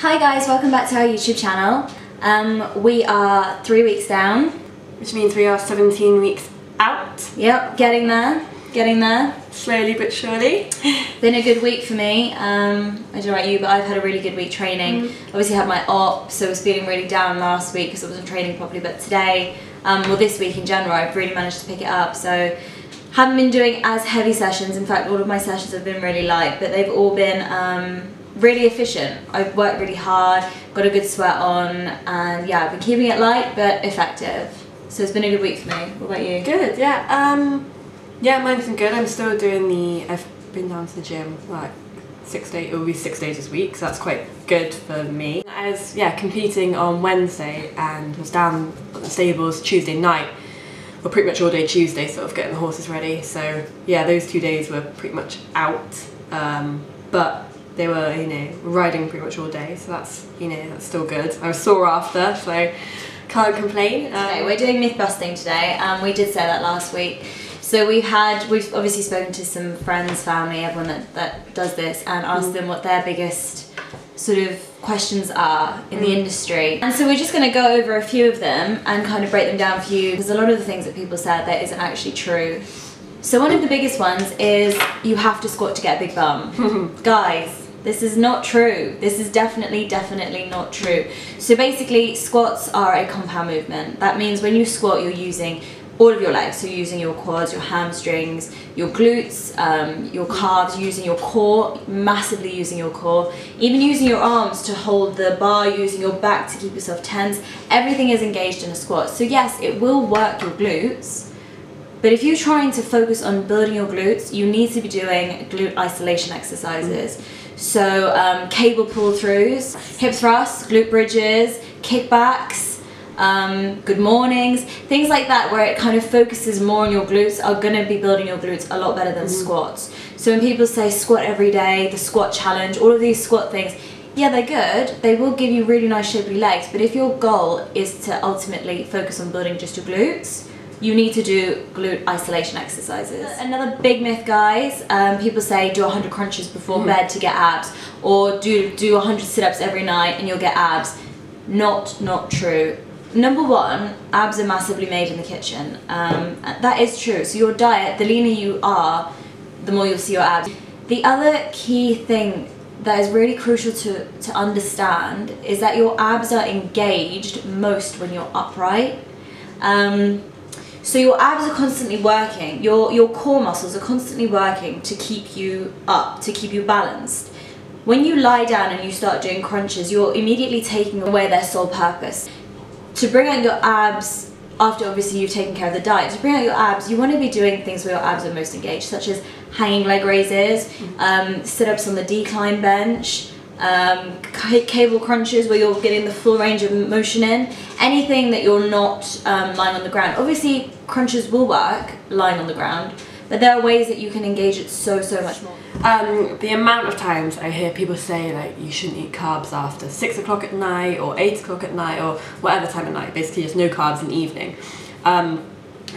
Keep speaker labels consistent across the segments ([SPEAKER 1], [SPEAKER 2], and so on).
[SPEAKER 1] Hi guys, welcome back to our YouTube channel. Um, we are three weeks down.
[SPEAKER 2] Which means we are 17 weeks out,
[SPEAKER 1] Yep, getting there, getting there.
[SPEAKER 2] slowly but surely.
[SPEAKER 1] Been a good week for me. Um, I don't know about you, but I've had a really good week training. Obviously had my op, so I was feeling really down last week because I wasn't training properly. But today, um, well this week in general, I've really managed to pick it up. So haven't been doing as heavy sessions. In fact, all of my sessions have been really light, but they've all been um, really efficient. I've worked really hard, got a good sweat on, and yeah, I've been keeping it light but effective. So it's been a good week for me. What about you?
[SPEAKER 2] Good, yeah. Um, yeah, mine's been good. I'm still doing the. I've been down to the gym like six days. It will be six days this week, so that's quite good for me. I was yeah competing on Wednesday and was down at the stables Tuesday night. Well, pretty much all day Tuesday, sort of getting the horses ready. So yeah, those two days were pretty much out. Um, but they were you know riding pretty much all day, so that's you know that's still good. I was sore after, so can't complain. Um,
[SPEAKER 1] Okay, we're doing myth busting today. Um, we did say that last week. So we've had, we've obviously spoken to some friends, family, everyone that, that does this, and asked them what their biggest sort of questions are in the mm. industry. And so we're just going to go over a few of them and kind of break them down for you, because a lot of the things that people said that isn't actually true. So one of the biggest ones is you have to squat to get a big bum. Guys, this is not true. This is definitely, definitely not true. So basically, squats are a compound movement. That means when you squat, you're using all of your legs. So using your quads, your hamstrings, your glutes, um, your calves, using your core, massively using your core, even using your arms to hold the bar, using your back to keep yourself tense. Everything is engaged in a squat. So yes, it will work your glutes. But if you're trying to focus on building your glutes, you need to be doing glute isolation exercises. So um, cable pull throughs, hip thrusts, glute bridges, kickbacks, um, good mornings, things like that, where it kind of focuses more on your glutes, are going to be building your glutes a lot better than squats. So when people say squat every day, the squat challenge, all of these squat things, yeah, they're good. They will give you really nice shapely legs. But if your goal is to ultimately focus on building just your glutes, you need to do glute isolation exercises. Another big myth, guys. Um, people say do 100 crunches before bed to get abs, or do do 100 sit-ups every night and you'll get abs. Not not true. Number one, abs are massively made in the kitchen. Um, that is true. So your diet, the leaner you are, the more you'll see your abs. The other key thing that is really crucial to, to understand is that your abs are engaged most when you're upright. Um, so your abs are constantly working. Your your core muscles are constantly working to keep you up, to keep you balanced. When you lie down and you start doing crunches, you're immediately taking away their sole purpose. To bring out your abs after obviously you've taken care of the diet, to bring out your abs, you want to be doing things where your abs are most engaged, such as hanging leg raises, um, sit-ups on the decline bench, um, cable crunches where you're getting the full range of motion in, anything that you're not um, lying on the ground. Obviously, crunches will work lying on the ground, but there are ways that you can engage it so, so much more.
[SPEAKER 2] Um, the amount of times I hear people say like you shouldn't eat carbs after six o'clock at night or eight o'clock at night or whatever time at night, basically just no carbs in the evening. Um,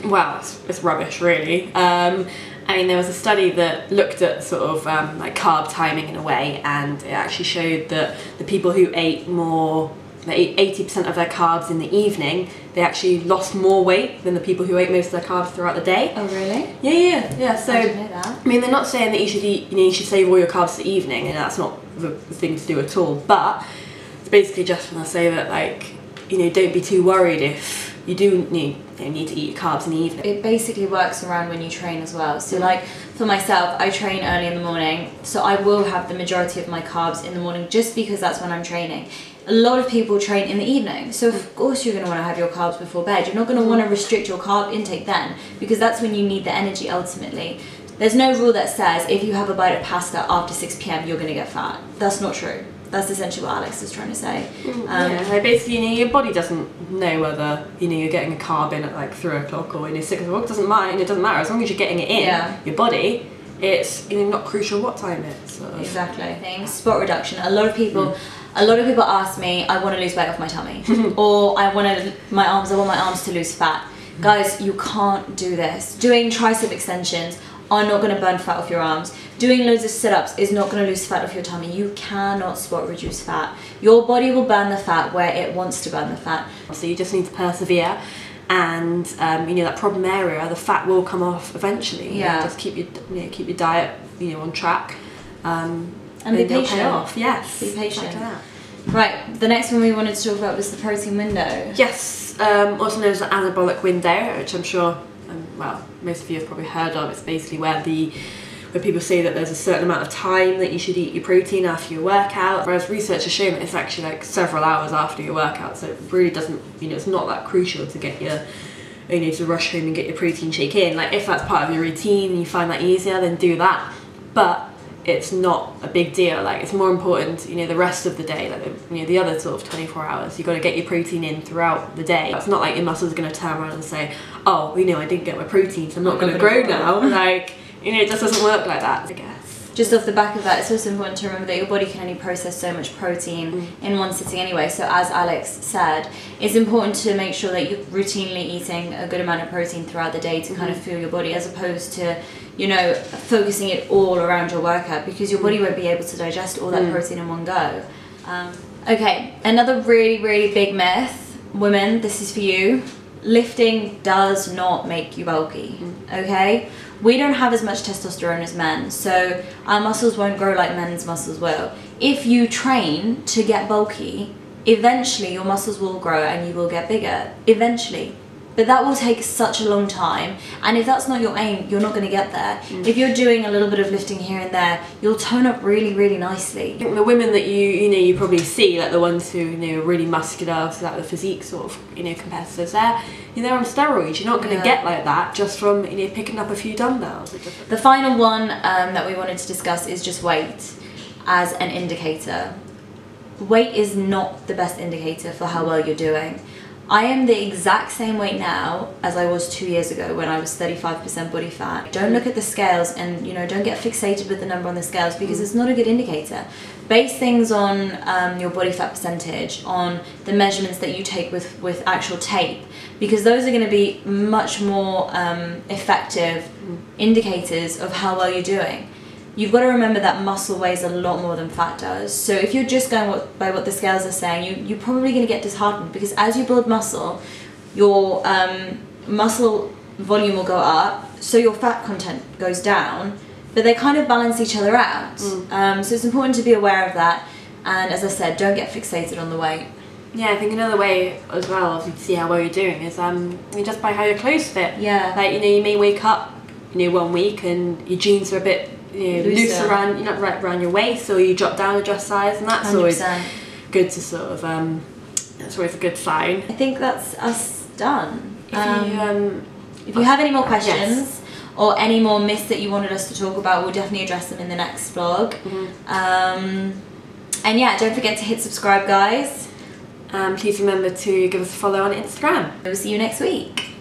[SPEAKER 2] well, it's, it's rubbish, really. Um, I mean, there was a study that looked at sort of um, like carb timing in a way, and it actually showed that the people who ate more, they ate eighty percent of their carbs in the evening, they actually lost more weight than the people who ate most of their carbs throughout the day.
[SPEAKER 1] Oh, really?
[SPEAKER 2] Yeah, yeah, yeah. So
[SPEAKER 1] I didn't know that.
[SPEAKER 2] I mean, they're not saying that you should eat, you know, you should save all your carbs for the evening, and that's not the, thing to do at all. But it's basically just when I say that, like, you know, don't be too worried if you do need you know, need to eat your carbs in the evening.
[SPEAKER 1] it basically works around when you train as well. So mm. like for myself, I train early in the morning, so I will have the majority of my carbs in the morning just because that's when I'm training. A lot of people train in the evening, so of course you're going to want to have your carbs before bed. You're not going to want to restrict your carb intake then because that's when you need the energy ultimately. There's no rule that says if you have a bite of pasta after 6 p.m. you're going to get fat. That's not true. That's essentially what Alex is trying to say. Um,
[SPEAKER 2] yeah, basically, you know, your body doesn't know whether you know you're getting a carb in at like three o'clock or you know six o'clock. It doesn't mind. It doesn't matter as long as you're getting it in
[SPEAKER 1] Yeah.
[SPEAKER 2] your body. It's you know not crucial what time it's. Sort of.
[SPEAKER 1] Exactly. Things. Spot reduction. A lot of people, mm. a lot of people ask me, I want to lose weight off my tummy, or I want to my arms. I want my arms to lose fat. Mm. Guys, you can't do this. Doing tricep extensions are not going to burn fat off your arms. Doing loads of sit-ups is not going to lose fat off your tummy. You cannot spot reduce fat. Your body will burn the fat where it wants to burn the fat.
[SPEAKER 2] So you just need to persevere and um, you know that problem area the fat will come off eventually
[SPEAKER 1] Yeah.
[SPEAKER 2] just keep your you know, keep your diet you know on track um,
[SPEAKER 1] And be
[SPEAKER 2] it'll pay
[SPEAKER 1] patient.
[SPEAKER 2] off yes
[SPEAKER 1] Be patient. Right, the next one we wanted to talk about was the protein window.
[SPEAKER 2] Yes, um, also known as the anabolic window, which I'm sure, um, well, most of you have probably heard of. It's basically where the where people say that there's a certain amount of time that you should eat your protein after your workout, whereas research has shown that it's actually like several hours after your workout, so it really doesn't, you know, it's not that crucial to get your you know, to rush home and get your protein shake in. Like if that's part of your routine and you find that easier, then do that. But it's not a big deal. Like it's more important, you know, the rest of the day, like the, you know, the other sort of 24 hours. You've got to get your protein in throughout the day. It's not like your muscles are going to turn around and say, "Oh, you know, I didn't get my protein, so I'm not going to
[SPEAKER 1] not
[SPEAKER 2] grow
[SPEAKER 1] gonna grow."
[SPEAKER 2] now." Like, you know, it just doesn't work like that. I guess.
[SPEAKER 1] Just off the back of that, it's also important to remember that your body can only process so much protein mm. in one sitting anyway. So, as Alex said, it's important to make sure that you're routinely eating a good amount of protein throughout the day to kind of mm-hmm. fuel your body, as opposed to, you know, focusing it all around your workout because your body mm. won't be able to digest all that mm. protein in one go. Um, okay, another really, really big myth, women, this is for you. Lifting does not make you bulky, mm. okay? We don't have as much testosterone as men, so our muscles won't grow like men's muscles will. If you train to get bulky, eventually your muscles will grow and you will get bigger. Eventually. But that will take such a long time, and if that's not your aim, you're not going to get there. If you're doing a little bit of lifting here and there, you'll tone up really, really nicely.
[SPEAKER 2] The women that you you know you probably see like the ones who you know are really muscular, so like the physique sort of you know competitors, they're you know, they're on steroids. You're not going to
[SPEAKER 1] Yeah.
[SPEAKER 2] get like that just from you know picking up a few dumbbells.
[SPEAKER 1] The final one um, that we wanted to discuss is just weight as an indicator. Weight is not the best indicator for how well you're doing. I am the exact same weight now as I was two years ago when I was 35% body fat. Don't look at the scales and you know don't get fixated with the number on the scales because it's not a good indicator. Base things on um, your body fat percentage, on the measurements that you take with with actual tape, because those are going to be much more um, effective indicators of how well you're doing you've got to remember that muscle weighs a lot more than fat does. So if you're just going by what the scales are saying, you, you're probably going to get disheartened because as you build muscle, your um, muscle volume will go up, so your fat content goes down, but they kind of balance each other out. Um, so it's important to be aware of that. And as I said, don't get fixated on the weight.
[SPEAKER 2] Yeah, I think another way as well to see how well you're doing is um just by how your clothes fit.
[SPEAKER 1] Yeah.
[SPEAKER 2] Like you know, you may wake up, you know, one week and your jeans are a bit you know, loose
[SPEAKER 1] Looser.
[SPEAKER 2] around, you know, right around your waist, or you drop down a dress size, and that's always
[SPEAKER 1] 100%.
[SPEAKER 2] good to sort of um. That's always a good sign.
[SPEAKER 1] I think that's us done.
[SPEAKER 2] If you um,
[SPEAKER 1] If you have any more questions
[SPEAKER 2] Yes.
[SPEAKER 1] or any more myths that you wanted us to talk about, we'll definitely address them in the next vlog. Um, and yeah, don't forget to hit subscribe, guys.
[SPEAKER 2] um, please remember to give us a follow on Instagram.
[SPEAKER 1] We'll see you next week.